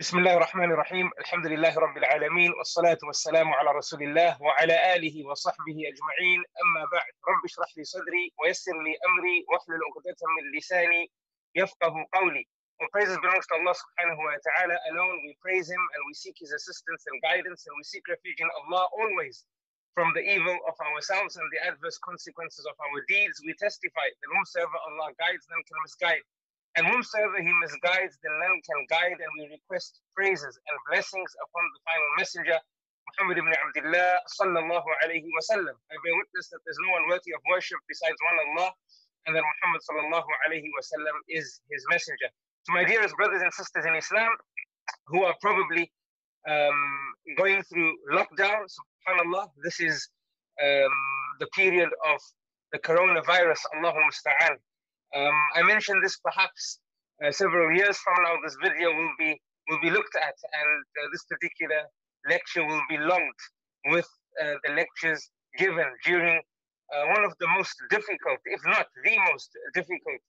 بسم الله الرحمن الرحيم الحمد لله رب العالمين والصلاة والسلام على رسول الله وعلى آله وصحبه أجمعين أما بعد رب اشرح لي صدري ويسر لي أمري واحلل عقدة من لساني يفقه قولي All praises belongs to Allah subhanahu wa ta'ala alone. We praise Him and we seek His assistance and guidance and we seek refuge in Allah always from the evil of ourselves and the adverse consequences of our deeds. We testify that whomsoever Allah guides, none can misguide. And whomsoever He misguides, then none can guide. And we request praises and blessings upon the final messenger, Muhammad ibn Abdullah sallallahu alayhi wa sallam. I bear witness that there's no one worthy of worship besides one Allah and that Muhammad sallallahu alayhi wa sallam is His messenger to my dearest brothers and sisters in Islam who are probably um, going through lockdown, subhanAllah, this is um, the period of the coronavirus, Allahu Musta'an. Um, I mentioned this perhaps uh, several years from now, this video will be, will be looked at and uh, this particular lecture will be lumped with uh, the lectures given during uh, one of the most difficult, if not the most difficult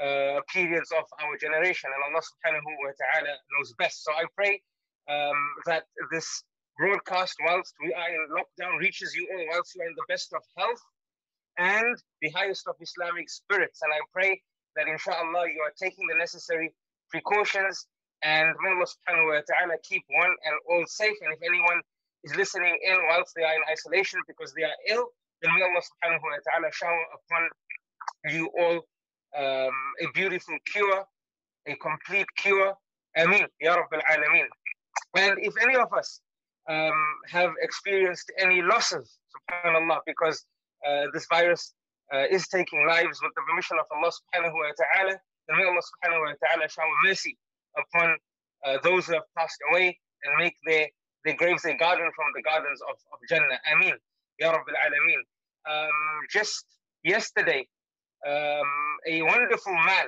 uh, periods of our generation, and Allah subhanahu wa ta'ala knows best. So I pray um, that this broadcast, whilst we are in lockdown, reaches you all whilst you are in the best of health and the highest of Islamic spirits. And I pray that inshallah you are taking the necessary precautions and may Allah subhanahu wa ta'ala keep one and all safe. And if anyone is listening in whilst they are in isolation because they are ill, then may Allah subhanahu wa ta'ala shower upon you all um, a beautiful cure, a complete cure. Ameen, Ya Rabbil Alameen. And if any of us um, have experienced any losses, subhanAllah, because this virus uh, is taking lives with the permission of Allah subhanahu wa ta'ala, then may Allah subhanahu wa ta'ala shower mercy upon uh, those who have passed away and make their, their graves a garden from the gardens of, of Jannah. Ameen, Ya Rabbil Alameen. Um, just yesterday, um, a wonderful man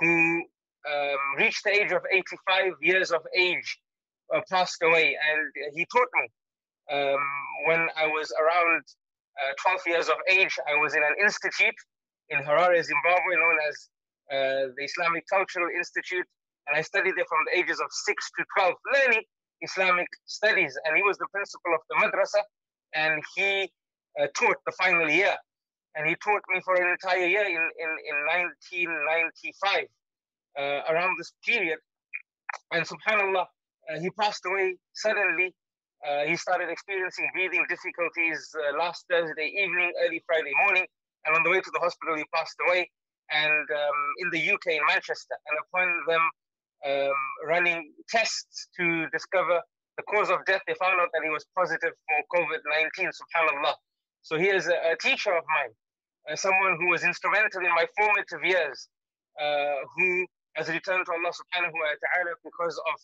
who um, reached the age of 85 years of age uh, passed away. And he taught me um, when I was around uh, 12 years of age, I was in an institute in Harare, Zimbabwe, known as uh, the Islamic Cultural Institute. And I studied there from the ages of 6 to 12, learning Islamic studies. And he was the principal of the madrasa, and he uh, taught the final year and he taught me for an entire year in, in, in 1995, uh, around this period. And subhanAllah, uh, he passed away suddenly. Uh, he started experiencing breathing difficulties uh, last Thursday evening, early Friday morning. And on the way to the hospital, he passed away. And um, in the UK, in Manchester. And upon them um, running tests to discover the cause of death, they found out that he was positive for COVID 19, subhanAllah. So he is a, a teacher of mine uh, someone who was instrumental in my formative years, uh, who has returned to Allah subhanahu wa ta'ala because of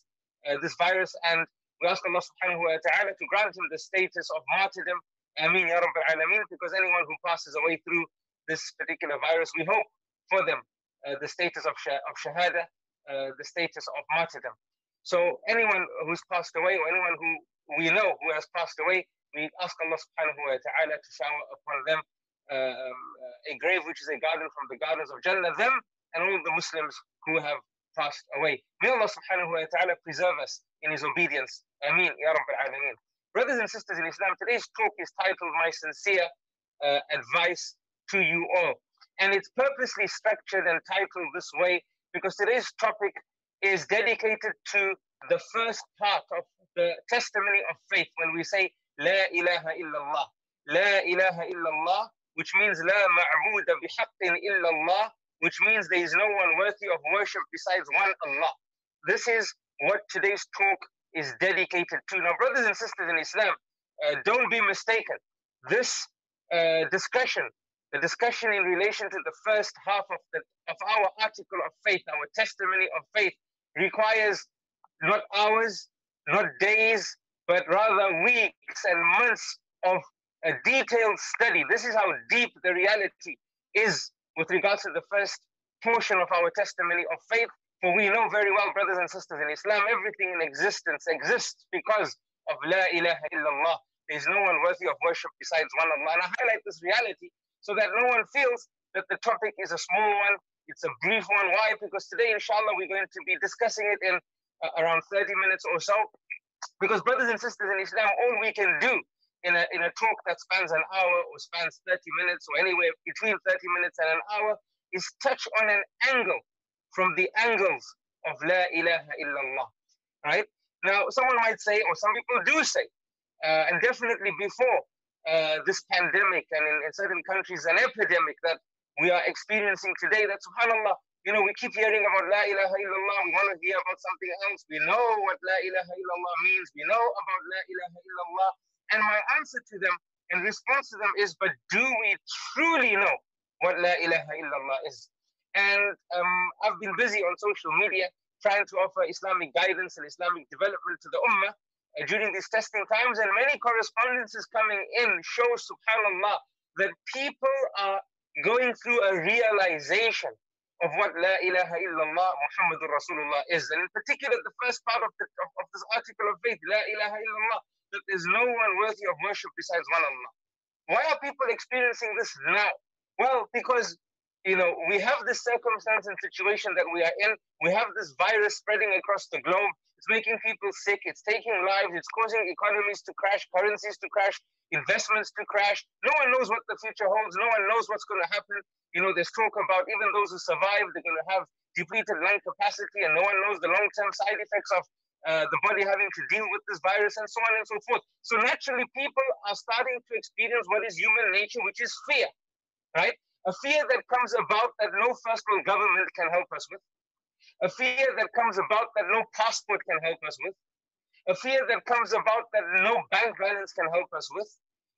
uh, this virus. And we ask Allah subhanahu wa ta'ala to grant him the status of martyrdom. Ameen Ya Rabbil Alameen, because anyone who passes away through this particular virus, we hope for them the status of, of shahada, the status of martyrdom. So anyone who's passed away or anyone who we know who has passed away, we ask Allah subhanahu wa ta'ala to shower upon them um, a grave which is a garden from the gardens of Jannah, them and all the Muslims who have passed away. May Allah subhanahu wa ta'ala preserve us in His obedience. Ameen, Ya Alameen. Brothers and sisters in Islam, today's talk is titled My Sincere uh, Advice to You All. And it's purposely structured and titled this way because today's topic is dedicated to the first part of the testimony of faith when we say, La ilaha illallah. La ilaha illallah, which means La ma'buda bihaqin illallah, which means there is no one worthy of worship besides one Allah. This is what today's talk is dedicated to. Now, brothers and sisters in Islam, uh, don't be mistaken. This uh, discussion, the discussion in relation to the first half of, the, of our article of faith, our testimony of faith, requires not hours, not days, but rather weeks and months of a detailed study. This is how deep the reality is with regards to the first portion of our testimony of faith. For we know very well, brothers and sisters in Islam, everything in existence exists because of La ilaha illallah. There is no one worthy of worship besides one Allah. And I highlight this reality so that no one feels that the topic is a small one, it's a brief one. Why? Because today, inshallah, we're going to be discussing it in uh, around 30 minutes or so. Because brothers and sisters in Islam, all we can do in a, in a talk that spans an hour or spans 30 minutes or anywhere between 30 minutes and an hour is touch on an angle from the angles of La ilaha illallah. Right? Now, someone might say, or some people do say, uh, and definitely before uh, this pandemic and in, in, certain countries, an epidemic that we are experiencing today, that subhanAllah, you know, we keep hearing about La ilaha illallah, we want to hear about something else. We know what La ilaha illallah means, we know about La ilaha illallah. And my answer to them in response to them is, but do we truly know what La ilaha illallah is? And um, I've been busy on social media trying to offer Islamic guidance and Islamic development to the Ummah uh, during these testing times. And many correspondences coming in show, subhanAllah, that people are going through a realization of what La ilaha illallah Muhammadur Rasulullah is. And in particular, the first part of, the, of, of this article of faith, La ilaha illallah, that there's no one worthy of worship besides one Allah. Why are people experiencing this now? Well, because you know, we have this circumstance and situation that we are in. We have this virus spreading across the globe. It's making people sick. It's taking lives. It's causing economies to crash, currencies to crash, investments to crash. No one knows what the future holds. No one knows what's going to happen. You know, there's talk about even those who survive, they're going to have depleted lung capacity, and no one knows the long term side effects of uh, the body having to deal with this virus and so on and so forth. So naturally, people are starting to experience what is human nature, which is fear, right? A fear that comes about that no first world government can help us with, a fear that comes about that no passport can help us with, a fear that comes about that no bank balance can help us with,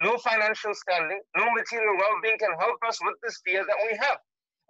no financial standing, no material well being can help us with this fear that we have.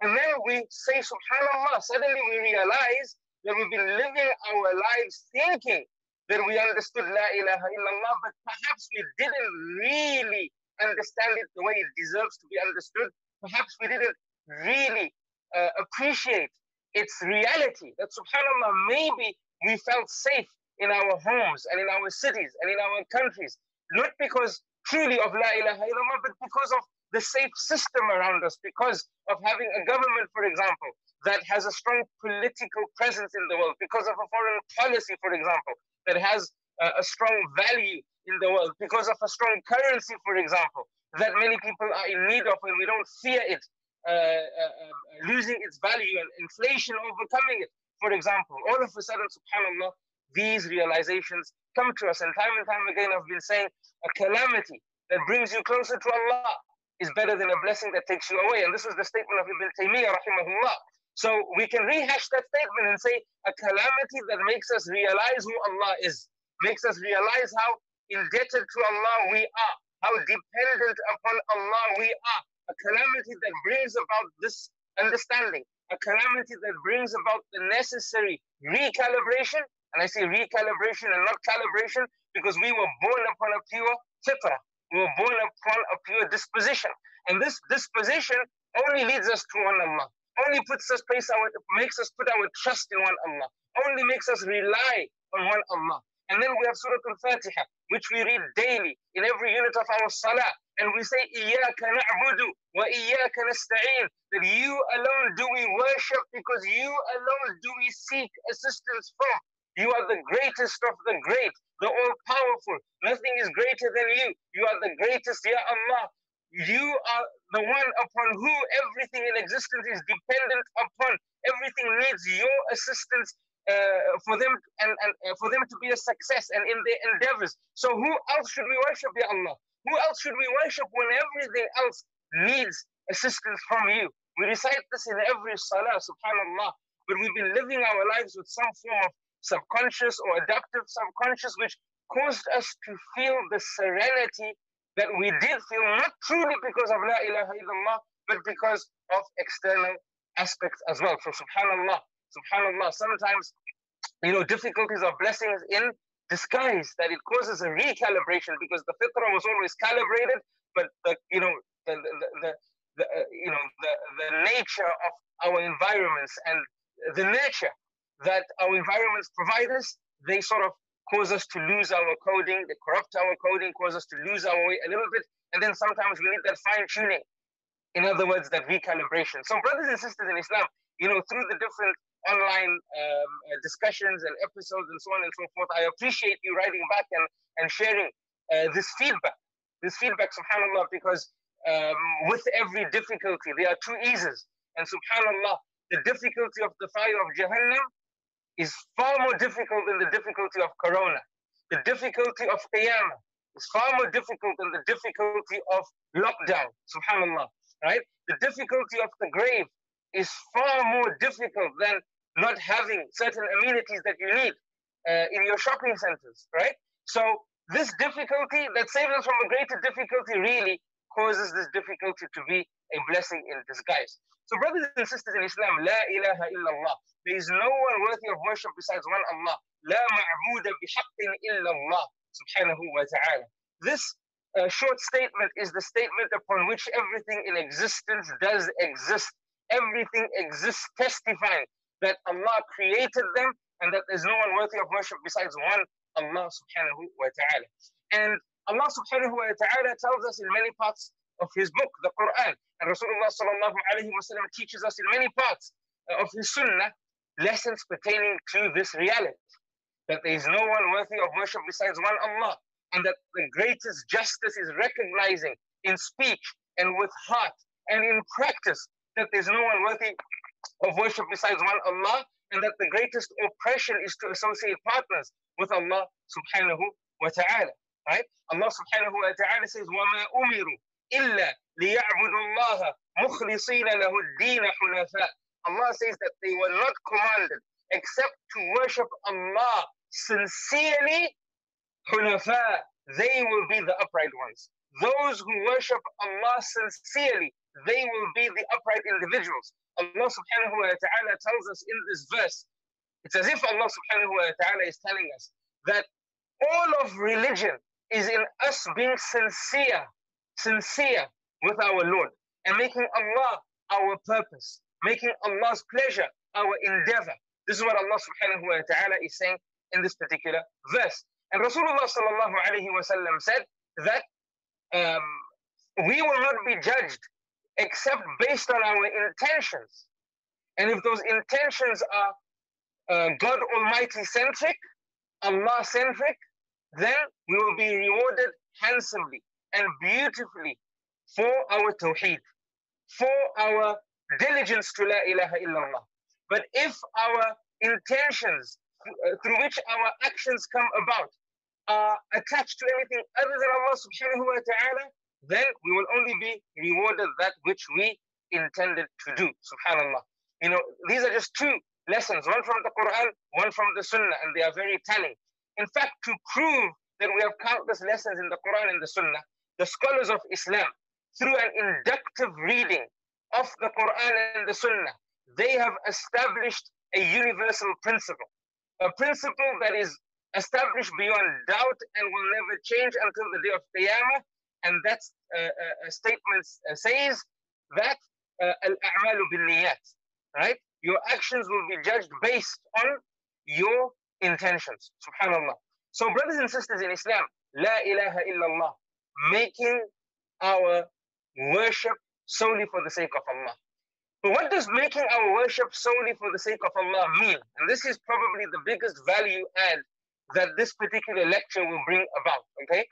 And then we say, SubhanAllah, suddenly we realize that we've been living our lives thinking that we understood La ilaha illallah, but perhaps we didn't really understand it the way it deserves to be understood perhaps we didn't really uh, appreciate its reality. That subhanAllah, maybe we felt safe in our homes and in our cities and in our countries, not because truly of La ilaha illallah, but because of the safe system around us, because of having a government, for example, that has a strong political presence in the world, because of a foreign policy, for example, that has a, strong value in the world, because of a strong currency, for example, that many people are in need of, and we don't fear it uh, uh, uh, losing its value and inflation overcoming it. For example, all of a sudden, subhanAllah, these realizations come to us. And time and time again, I've been saying a calamity that brings you closer to Allah is better than a blessing that takes you away. And this was the statement of Ibn Taymiyyah, rahimahullah. So we can rehash that statement and say a calamity that makes us realize who Allah is, makes us realize how indebted to Allah we are, how dependent upon Allah we are. A calamity that brings about this understanding, a calamity that brings about the necessary recalibration. And I say recalibration and not calibration because we were born upon a pure fitra. We were born upon a pure disposition. And this disposition only leads us to one Allah, only puts us place our makes us put our trust in one Allah, only makes us rely on one Allah. And then we have Surah Al-Fatiha, which we read daily in every unit of our salah. And we say, Iyaka na'budu wa iyaka. That you alone do we worship because you alone do we seek assistance from. You are the greatest of the great, the all-powerful. Nothing is greater than you. You are the greatest, Ya Allah. You are the one upon who everything in existence is dependent upon. Everything needs your assistance uh, for them and, and uh, for them to be a success and in their endeavors. So who else should we worship, Ya Allah? Who else should we worship when everything else needs assistance from you? We recite this in every salah, subhanAllah. But we've been living our lives with some form of subconscious or adaptive subconscious, which caused us to feel the serenity that we did feel, not truly because of La ilaha illallah, but because of external aspects as well. So subhanAllah, subhanallah, sometimes, you know, difficulties are blessings in disguise, that it causes a recalibration because the fitrah was always calibrated, but the, you know, the, the, the, uh, you know, the, the nature of our environments and the nature that our environments provide us, they sort of cause us to lose our coding, they corrupt our coding, cause us to lose our way a little bit, and then sometimes we need that fine tuning. In other words, that recalibration. So, brothers and sisters in Islam, you know, through the different online um, uh, discussions and episodes and so on and so forth. I appreciate you writing back and, and sharing uh, this feedback, this feedback, subhanAllah, because um, with every difficulty, there are two eases. And subhanAllah, the difficulty of the fire of Jahannam is far more difficult than the difficulty of Corona. The difficulty of Qiyamah is far more difficult than the difficulty of lockdown, subhanAllah, right? The difficulty of the grave is far more difficult than not having certain amenities that you need uh, in your shopping centers, right? So this difficulty that saves us from a greater difficulty really causes this difficulty to be a blessing in disguise. So brothers and sisters in Islam, La ilaha illallah. There is no one worthy of worship besides one Allah. La ma'buda bihaqqin illallah. Subhanahu wa ta'ala. This uh, short statement is the statement upon which everything in existence does exist. Everything exists testifying that Allah created them and that there's no one worthy of worship besides one Allah subhanahu wa ta'ala. And Allah subhanahu wa ta'ala tells us in many parts of his book, the Quran, and Rasulullah sallallahu alayhi wa teaches us in many parts uh, of his sunnah lessons pertaining to this reality that there is no one worthy of worship besides one Allah, and that the greatest justice is recognizing in speech and with heart and in practice that there's no one worthy of worship besides one Allah, and that the greatest oppression is to associate partners with Allah subhanahu wa ta'ala. Right? Allah subhanahu wa ta'ala says, وَمَا أُمِرُوا إِلَّا لِيَعْبُدُوا اللَّهَ مُخْلِصِينَ لَهُ الدِّينَ حُنَفَاءَ Allah says that they were not commanded except to worship Allah sincerely, hunafa, they will be the upright ones. Those who worship Allah sincerely, they will be the upright individuals. Allah subhanahu wa ta'ala tells us in this verse, it's as if Allah subhanahu wa ta'ala is telling us that all of religion is in us being sincere, sincere with our Lord and making Allah our purpose, making Allah's pleasure our endeavor. This is what Allah subhanahu wa ta'ala is saying in this particular verse. And Rasulullah sallallahu alayhi wa sallam said that um, we will not be judged except based on our intentions. And if those intentions are uh, God Almighty centric, Allah centric, then we will be rewarded handsomely and beautifully for our tawheed, for our diligence to La ilaha illallah. But if our intentions uh, through which our actions come about are attached to anything other than Allah subhanahu wa ta'ala, then we will only be rewarded that which we intended to do. Subhanallah. You know, these are just two lessons, one from the Quran, one from the Sunnah, and they are very telling. In fact, to prove that we have countless lessons in the Quran and the Sunnah, the scholars of Islam, through an inductive reading of the Quran and the Sunnah, they have established a universal principle, a principle that is established beyond doubt and will never change until the day of Qiyamah, and that uh, uh, statement uh, says that al-a'malu right? Your actions will be judged based on your intentions. Subhanallah. So, brothers and sisters in Islam, La ilaha illallah, making our worship solely for the sake of Allah. But what does making our worship solely for the sake of Allah mean? And this is probably the biggest value add that this particular lecture will bring about, okay?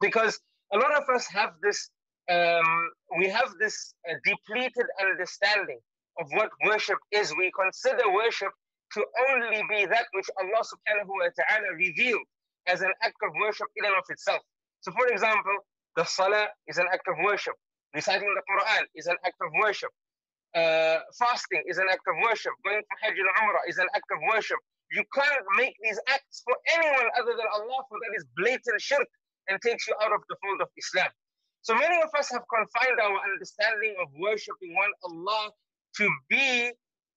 Because a lot of us have this um, we have this uh, depleted understanding of what worship is. We consider worship to only be that which Allah subhanahu wa ta'ala revealed as an act of worship in and of itself. So, for example, the salah is an act of worship, reciting the Quran is an act of worship, uh, fasting is an act of worship, going for Hajj and Umrah is an act of worship. You can't make these acts for anyone other than Allah, for that is blatant shirk and takes you out of the fold of Islam. So many of us have confined our understanding of worshiping one Allah to be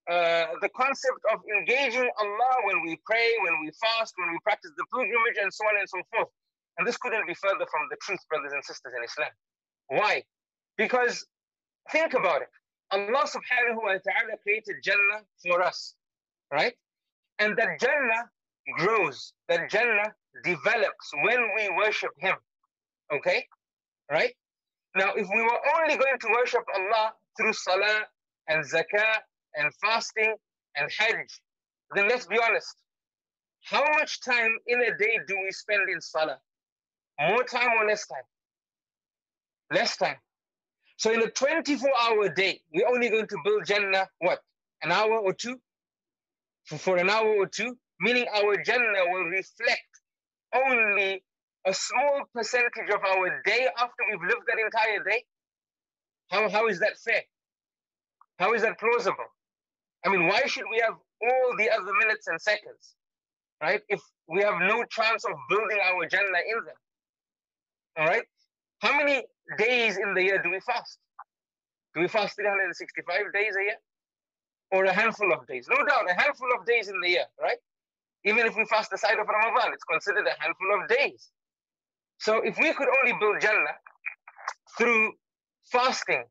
uh, the concept of engaging Allah when we pray, when we fast, when we practice the pilgrimage, and so on and so forth. And this couldn't be further from the truth, brothers and sisters in Islam. Why? Because think about it. Allah subhanahu wa ta'ala created Jannah for us, right? And that Jannah grows, that Jannah develops when we worship Him. Okay? Right? Now, if we were only going to worship Allah through salah and zakah and fasting and Hajj, then let's be honest. How much time in a day do we spend in Salah? More time or less time? Less time. So in a 24 hour day, we're only going to build Jannah, what? An hour or two? For, for an hour or two? Meaning our Jannah will reflect only a small percentage of our day after we've lived that entire day? How, how is that fair? How is that plausible? I mean, why should we have all the other minutes and seconds, right? If we have no chance of building our Jannah in them. All right? How many days in the year do we fast? Do we fast 365 days a year? Or a handful of days? No doubt, a handful of days in the year, right? Even if we fast the side of Ramadan, it's considered a handful of days. So if we could only build Jannah through fasting,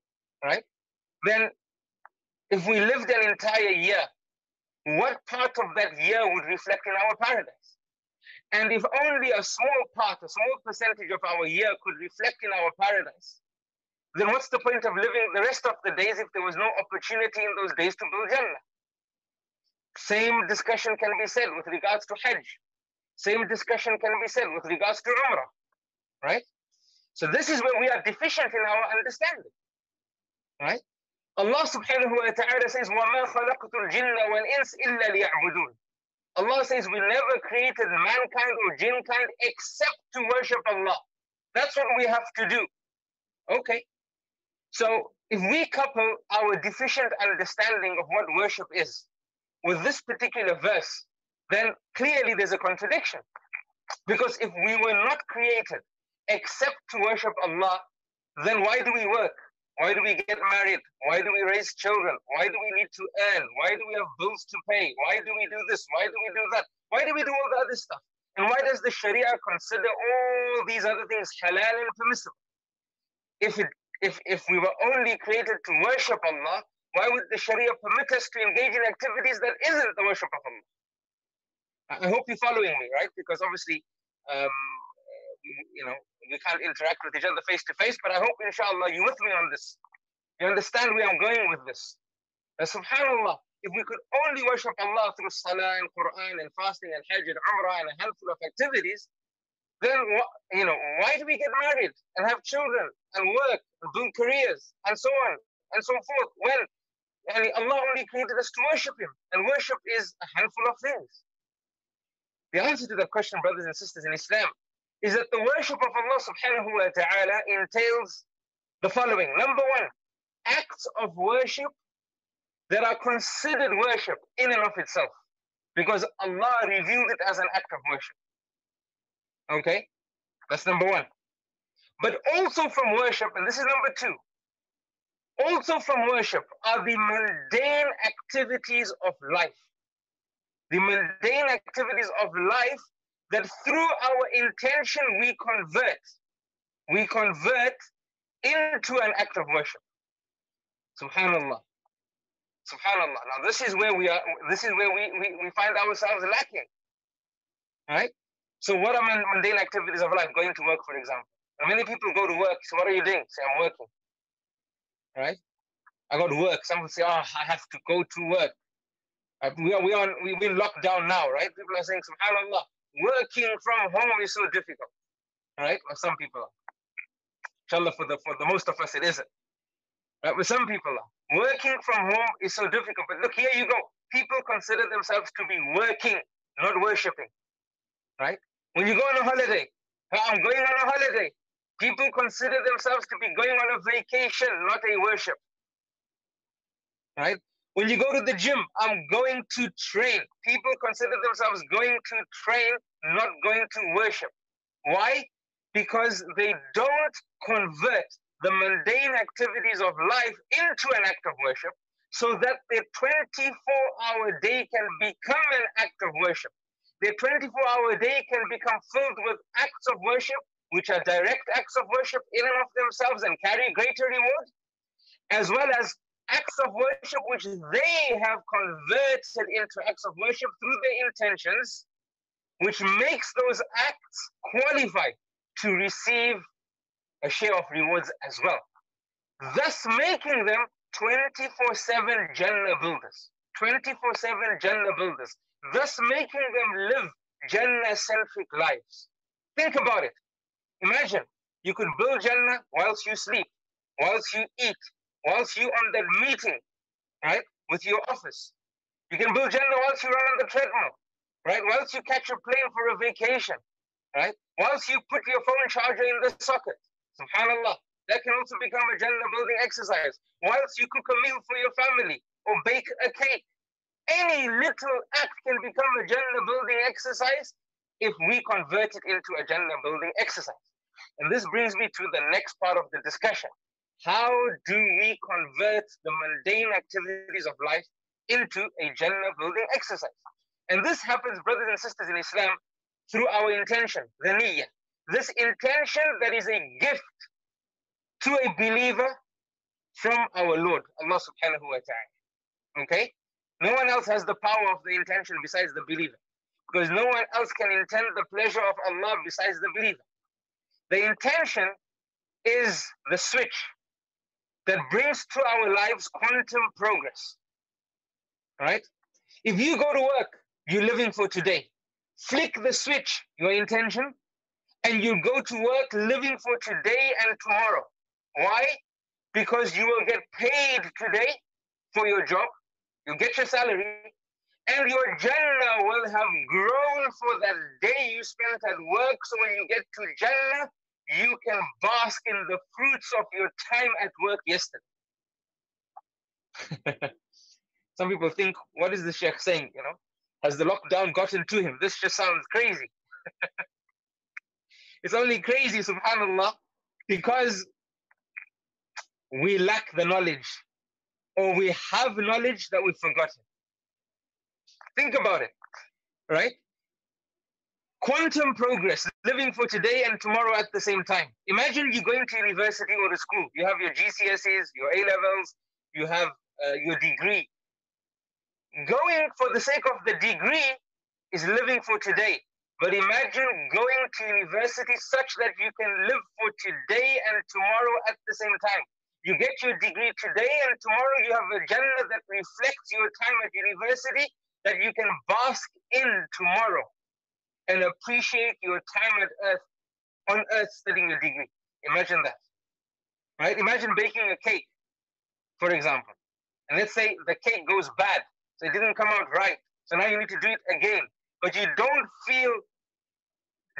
right? Then if we lived an entire year, what part of that year would reflect in our paradise? And if only a small part, a small percentage of our year could reflect in our paradise, then what's the point of living the rest of the days if there was no opportunity in those days to build Jannah? Same discussion can be said with regards to Hajj. Same discussion can be said with regards to Umrah, right? So this is where we are deficient in our understanding, right? Allah subhanahu wa ta'ala says, وَمَا خَلَقْتُ الْجِنَّ وَالْإِنسِ إِلَّا لِيَعْبُدُونَ Allah says, we never created mankind or jinnkind except to worship Allah. That's what we have to do. Okay. So if we couple our deficient understanding of what worship is with this particular verse, then clearly there's a contradiction. Because if we were not created except to worship Allah, then why do we work? Why do we get married? Why do we raise children? Why do we need to earn? Why do we have bills to pay? Why do we do this? Why do we do that? Why do we do all the other stuff? And why does the Sharia consider all these other things halal and permissible? If it if if we were only created to worship Allah, why would the Sharia permit us to engage in activities that isn't the worship of Allah? I hope you're following me, right? Because obviously, um, you know, we can't interact with each other face to face, but I hope, inshallah, you're with me on this. You understand where I'm going with this. And subhanAllah, if we could only worship Allah through salah and Quran and fasting and hajj and umrah and a handful of activities, then you know why do we get married and have children and work and do careers and so on and so forth when and Allah only created us to worship Him and worship is a handful of things. The answer to that question, brothers and sisters in Islam, is that the worship of Allah subhanahu wa ta'ala entails the following. Number one, acts of worship that are considered worship in and of itself. Because Allah revealed it as an act of worship. Okay? That's number one. But also from worship, and this is number two, also from worship are the mundane activities of life. The mundane activities of life that through our intention we convert, we convert into an act of worship. Subhanallah. Subhanallah. Now this is where we are, this is where we, we, we find ourselves lacking. Right? So what are mundane activities of life? Going to work, for example. many people go to work, so what are you doing? Say, I'm working. Right? I got work. Some people say, oh, I have to go to work. Uh, we are we are, we we locked down now, right? People are saying, Subhanallah, working from home is so difficult, right? Or some people are. Inshallah, for the for the most of us, it isn't. Right? But some people are. Working from home is so difficult. But look, here you go. People consider themselves to be working, not worshiping. Right? When you go on a holiday, I'm going on a holiday. People consider themselves to be going on a vacation, not a worship. Right? When you go to the gym, I'm going to train. People consider themselves going to train, not going to worship. Why? Because they don't convert the mundane activities of life into an act of worship so that their 24 hour day can become an act of worship. Their 24 hour day can become filled with acts of worship, which are direct acts of worship in and of themselves and carry greater reward, as well as acts of worship which they have converted into acts of worship through their intentions, which makes those acts qualify to receive a share of rewards as well. Thus making them 24 7 Jannah builders. 24 7 Jannah builders, thus making them live Jannah centric lives. Think about it. Imagine you could build Jannah whilst you sleep, whilst you eat, whilst you on that meeting, right, with your office. You can build Jannah whilst you run on the treadmill, right? Whilst you catch a plane for a vacation, right? Whilst you put your phone charger in the socket. Subhanallah. That can also become a Jannah building exercise. Whilst you cook a meal for your family or bake a cake. Any little act can become a Jannah building exercise if we convert it into a Jannah building exercise. And this brings me to the next part of the discussion. How do we convert the mundane activities of life into a Jannah building exercise? And this happens, brothers and sisters in Islam, through our intention, the niyyah. This intention that is a gift to a believer from our Lord, Allah subhanahu wa ta'ala. Okay? No one else has the power of the intention besides the believer. Because no one else can intend the pleasure of Allah besides the believer. The intention is the switch that brings to our lives quantum progress. Right? If you go to work, you're living for today. Flick the switch, your intention, and you go to work living for today and tomorrow. Why? Because you will get paid today for your job, you get your salary, and your Jannah will have grown for that day you spent at work. So when you get to Jannah, you can bask in the fruits of your time at work yesterday. Some people think, what is the Sheikh saying? You know, has the lockdown gotten to him? This just sounds crazy. it's only crazy, subhanAllah, because we lack the knowledge or we have knowledge that we've forgotten. Think about it, right? Quantum progress, living for today and tomorrow at the same time. Imagine you're going to university or to school. You have your GCSEs, your A levels, you have uh, your degree. Going for the sake of the degree is living for today. But imagine going to university such that you can live for today and tomorrow at the same time. You get your degree today, and tomorrow you have a Jannah that reflects your time at university that you can bask in tomorrow and appreciate your time at earth, on earth studying your degree. Imagine that. Right? Imagine baking a cake, for example. And let's say the cake goes bad, so it didn't come out right. So now you need to do it again. But you don't feel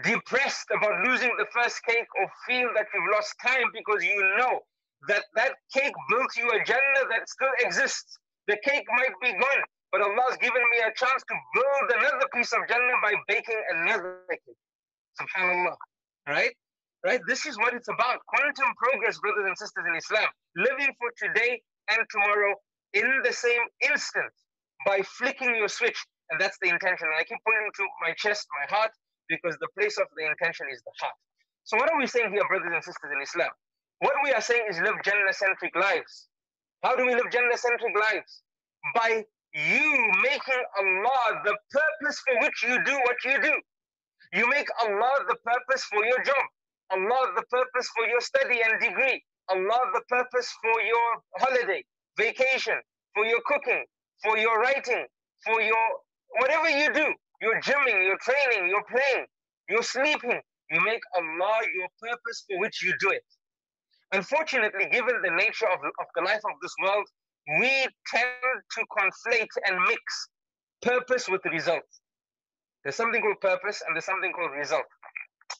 depressed about losing the first cake or feel that you've lost time because you know that that cake built you a Jannah that still exists. The cake might be gone, but Allah's given me a chance to build another piece of Jannah by baking another cake. Subhanallah. Right? Right? This is what it's about. Quantum progress, brothers and sisters in Islam. Living for today and tomorrow in the same instant by flicking your switch. And that's the intention. And I keep pointing to my chest, my heart, because the place of the intention is the heart. So what are we saying here, brothers and sisters in Islam? What we are saying is live Jannah-centric lives. How do we live Jannah-centric lives? By you making Allah the purpose for which you do what you do. You make Allah the purpose for your job. Allah the purpose for your study and degree. Allah the purpose for your holiday, vacation, for your cooking, for your writing, for your whatever you do. You're gymming, you're training, you're playing, you're sleeping. You make Allah your purpose for which you do it. Unfortunately, given the nature of, of the life of this world, we tend to conflate and mix purpose with result. There's something called purpose and there's something called result.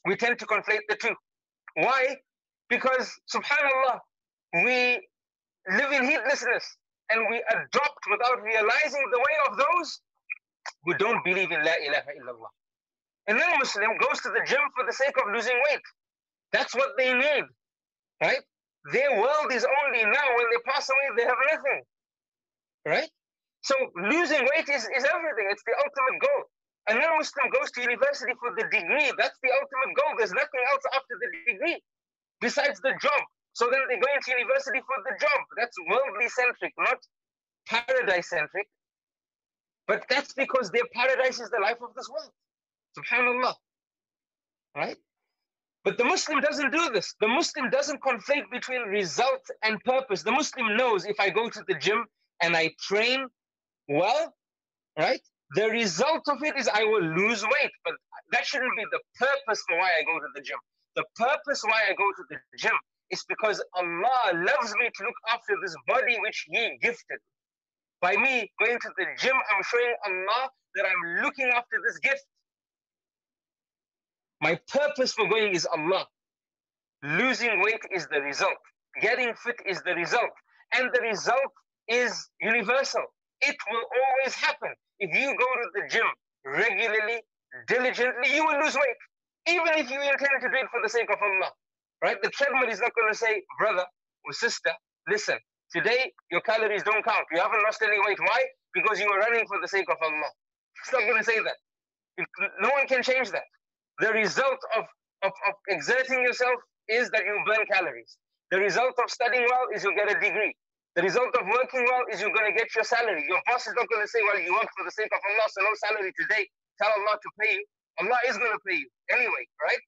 We tend to conflate the two. Why? Because, subhanAllah, we live in heedlessness and we adopt without realizing the way of those who don't believe in La ilaha illallah. And then a Muslim goes to the gym for the sake of losing weight. That's what they need. Right? Their world is only now. When they pass away, they have nothing. Right? So losing weight is, is everything. It's the ultimate goal. And then Muslim goes to university for the degree. That's the ultimate goal. There's nothing else after the degree besides the job. So then they go into university for the job. That's worldly centric, not paradise centric. But that's because their paradise is the life of this world. Subhanallah. Right? But the Muslim doesn't do this. The Muslim doesn't conflate between result and purpose. The Muslim knows if I go to the gym and I train Well, right? The result of it is I will lose weight, but that shouldn't be the purpose for why I go to the gym. The purpose why I go to the gym is because Allah loves me to look after this body which He gifted. By me going to the gym, I'm showing Allah that I'm looking after this gift. My purpose for going is Allah. Losing weight is the result. Getting fit is the result. And the result is universal. It will always happen. If you go to the gym regularly, diligently, you will lose weight. Even if you intend to do it for the sake of Allah. Right? The treadmill is not going to say, brother or sister, listen, today your calories don't count. You haven't lost any weight. Why? Because you were running for the sake of Allah. It's not going to say that. No one can change that. The result of, of, of exerting yourself is that you burn calories. The result of studying well is you get a degree. The result of working well is you're going to get your salary. Your boss is not going to say, well, you work for the sake of Allah, so no salary today. Tell Allah to pay you. Allah is going to pay you anyway, right?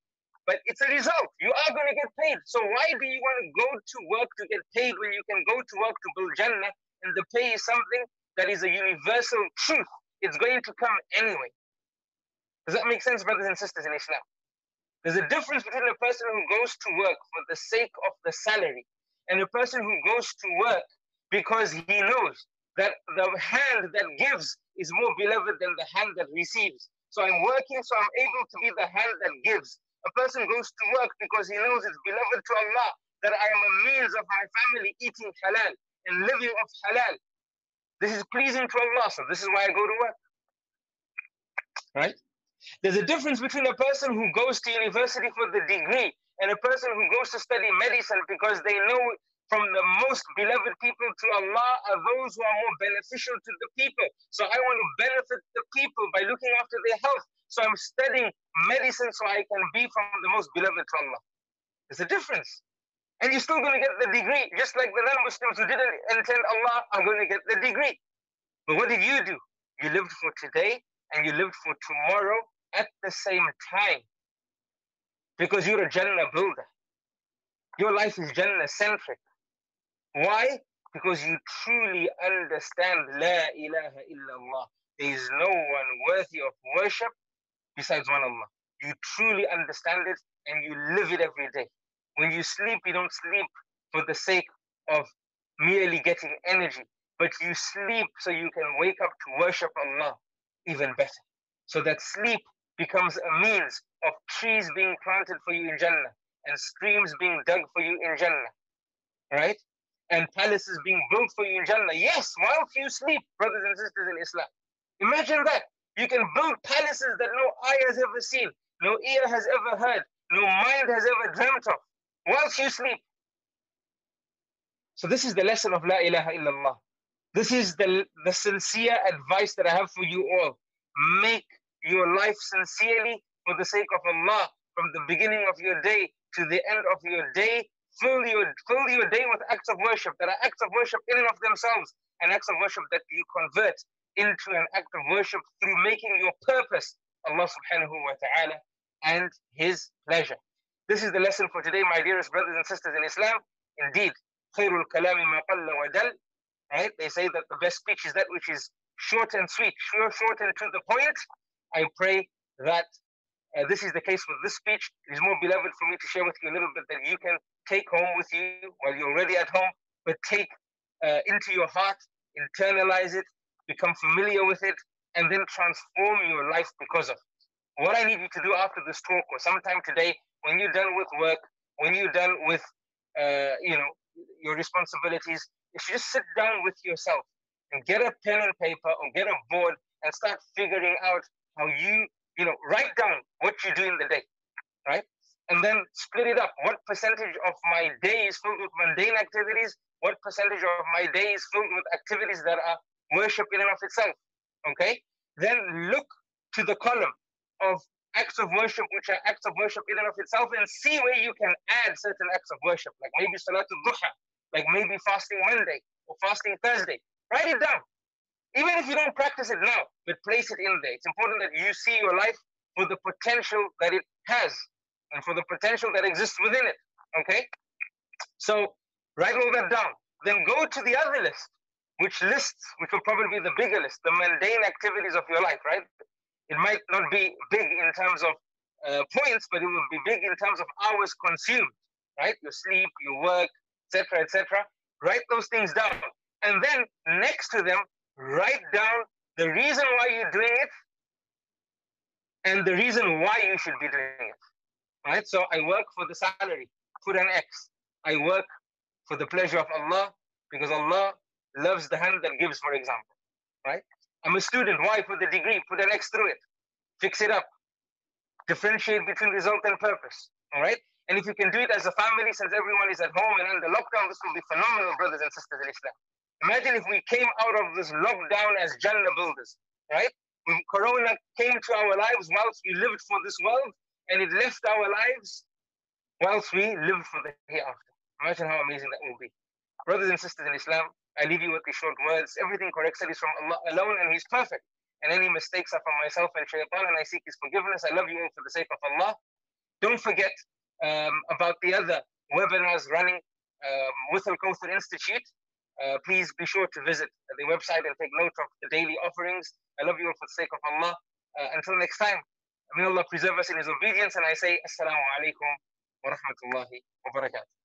But it's a result. You are going to get paid. So why do you want to go to work to get paid when you can go to work to build Jannah and the pay is something that is a universal truth? It's going to come anyway. Does that make sense, brothers and sisters in Islam? There's a difference between a person who goes to work for the sake of the salary and a person who goes to work because he knows that the hand that gives is more beloved than the hand that receives. So I'm working, so I'm able to be the hand that gives. A person goes to work because he knows it's beloved to Allah that I am a means of my family eating halal and living off halal. This is pleasing to Allah, so this is why I go to work. Right? There's a difference between a person who goes to university for the degree and a person who goes to study medicine because they know from the most beloved people to Allah are those who are more beneficial to the people. So I want to benefit the people by looking after their health. So I'm studying medicine so I can be from the most beloved to Allah. There's a difference. And you're still going to get the degree, just like the non-Muslims who didn't intend Allah are going to get the degree. But what did you do? You lived for today and you lived for tomorrow at the same time. Because you're a Jannah builder. Your life is Jannah centric. Why? Because you truly understand La ilaha illallah. There is no one worthy of worship besides one Allah. You truly understand it and you live it every day. When you sleep, you don't sleep for the sake of merely getting energy, but you sleep so you can wake up to worship Allah even better. So that sleep becomes a means of trees being planted for you in Jannah and streams being dug for you in Jannah, right? And palaces being built for you in Jannah. Yes, whilst you sleep, brothers and sisters in Islam. Imagine that. You can build palaces that no eye has ever seen, no ear has ever heard, no mind has ever dreamt of, whilst you sleep. So this is the lesson of La ilaha illallah. This is the, the sincere advice that I have for you all. Make your life sincerely for the sake of Allah from the beginning of your day to the end of your day. Fill your, fill your day with acts of worship that are acts of worship in and of themselves and acts of worship that you convert into an act of worship through making your purpose Allah subhanahu wa ta'ala and His pleasure. This is the lesson for today, my dearest brothers and sisters in Islam. Indeed, khairul kalami ma wa dal. Right? They say that the best speech is that which is short and sweet, short, short and to the point. I pray that uh, this is the case with this speech. It is more beloved for me to share with you a little bit that you can take home with you while you're already at home, but take uh, into your heart, internalize it, become familiar with it, and then transform your life because of it. What I need you to do after this talk or sometime today, when you're done with work, when you're done with uh, you know your responsibilities, is just sit down with yourself and get a pen and paper or get a board and start figuring out how you you know, write down what you do in the day, right? And then split it up. What percentage of my day is filled with mundane activities? What percentage of my day is filled with activities that are worship in and of itself? Okay? Then look to the column of acts of worship, which are acts of worship in and of itself, and see where you can add certain acts of worship, like maybe Salatul Duha, like maybe fasting Monday or fasting Thursday. Write it down. Even if you don't practice it now, but place it in there. It's important that you see your life for the potential that it has and for the potential that exists within it. Okay? So write all that down. Then go to the other list. which lists, which will probably be the bigger list, the mundane activities of your life, right? It might not be big in terms of uh, points, but it will be big in terms of hours consumed, right? Your sleep, your work, etc., etc. Write those things down, and then next to them, write down the reason why you're doing it and the reason why you should be doing it. Right? So I work for the salary, put an X. I work for the pleasure of Allah because Allah loves the hand that gives, for example. Right? I'm a student. Why? Put the degree, put an X through it, fix it up, differentiate between result and purpose. All right? And if you can do it as a family, since everyone is at home and under lockdown, this will be phenomenal, brothers and sisters in Islam. Imagine if we came out of this lockdown as Jannah builders, right? When Corona came to our lives whilst we lived for this world, and it left our lives whilst we lived for the hereafter. Imagine how amazing that will be. Brothers and sisters in Islam, I leave you with these short words. Everything corrected is from Allah alone, and He's perfect. And any mistakes are from myself and shaitan, and I seek His forgiveness. I love you all for the sake of Allah. Don't forget um, about the other webinars running um, with AlKauthar Institute. Uh, please be sure to visit the website and take note of the daily offerings. I love you all for the sake of Allah. Uh, until next time, may Allah preserve us in His obedience. And I say, Assalamu alaikum wa rahmatullahi wa barakatuh.